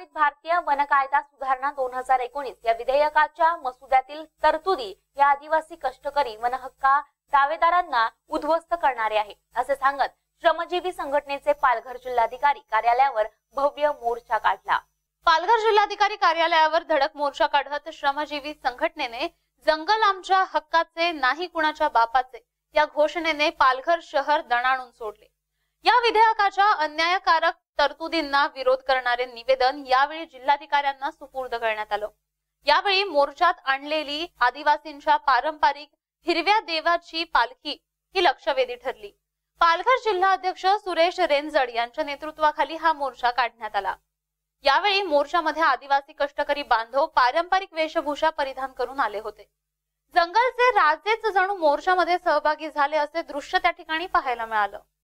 प्रस्तावित भारतीय वन कायदा सुधारणा दोन हजार एकोणीस या विधेयकाच्या मसुद्यातील तरतुदी या आदिवासी कष्टकरी वनहक्का दावेदारांना उद्ध्वस्त करणारे आहे असे सांगत श्रमजीवी संघटनेचे पालघर जिल्हाधिकारी कार्यालयावर भव्य मोर्चा काढला. पालघर जिल्हाधिकारी कार्यालयावर धडक मोर्चा काढत श्रमजीवी संघटनेने जंगल आमच्या हक्काचे नाही कुणाच्या बापाचे या घोषणेने पालघर शहर दणाणून सोडले. या विधेयकाच्या अन्यायकारक तरतुदींना विरोध करणारे निवेदन यावेळी जिल्हाधिकाऱ्यांना सुपूर्द करण्यात आलं. यावेळी मोर्चात आणलेली आदिवासींच्या पारंपरिक हिरव्या देवाची पालखी ही लक्षवेधी ठरली. पालघर जिल्हा अध्यक्ष सुरेश रेंजड यांच्या नेतृत्वाखाली हा मोर्चा काढण्यात आला. यावेळी मोर्चामध्ये आदिवासी कष्टकरी बांधव पारंपरिक वेशभूषा परिधान करून आले होते. जंगलचे राजेच जणू मोर्चामध्ये सहभागी झाले असे दृश्य त्या ठिकाणी पाहायला मिळालं.